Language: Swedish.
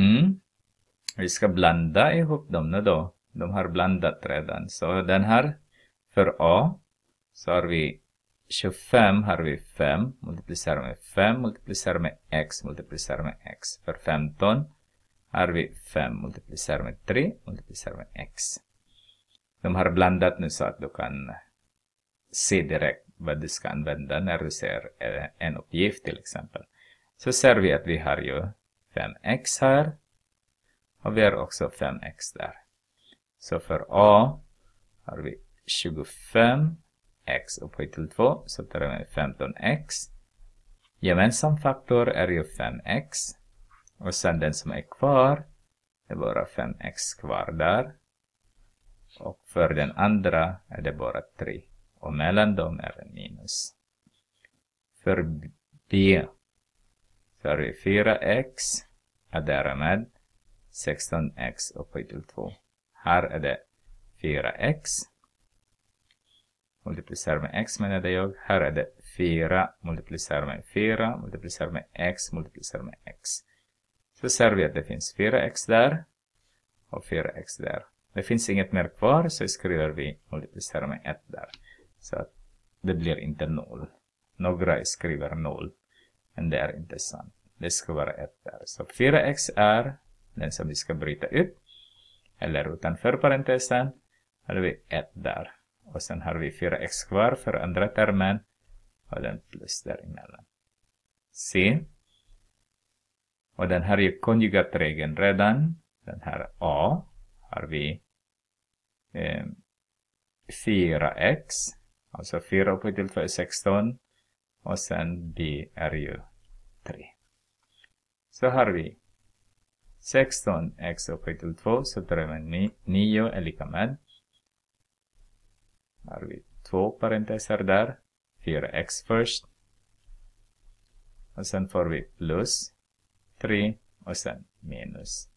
Mm. Vi ska blanda ihop dem nu då. De har blandat redan. Så den här, för A, så har vi 25 har vi 5, multiplicerar med 5, multiplicerar med x, multiplicerar med x. För 15 har vi 5, multiplicerar med 3, multiplicerar med x. De har blandat nu så att du kan se direkt vad du ska använda när du ser eh, en uppgift till exempel. Så ser vi att vi har ju 5x här och vi har också 5x där. Så för A har vi 25 x upphöjt till 2 så tar vi 15x. Gemensam faktor är ju 5x. Och sen den som är kvar det är bara 5x kvar där. Och för den andra är det bara 3. Och mellan dem är det minus. För B så har vi 4x är därmed 16x upphöjt till 2. Här är det 4x multiplicerar med x menade jag. Här är det 4 multiplicerar med 4 multiplicerar med x multiplicerar med x. Så ser vi att det finns 4x där och 4x där. Det finns inget mer kvar så skriver vi multiplicerar med 1 där. Så att det blir inte 0. Några skriver 0. Men det är inte sant. Det ska vara 1 där. Så 4x är den som vi ska bryta ut. Eller utanför parentesen har vi 1 där. Och sen har vi 4x kvar för andra termen. Och den plus däremellan. C. Och den här är konjugatregeln redan. Den här A har vi eh, 4x. Alltså 4 upphöjt till 2 är 16. Och sen B är ju 3. Så har vi 16x upphöjt till 2 så tar vi 9 är lika med har vi två parenteser där. 4x först. Och sen får vi plus 3 och sen minus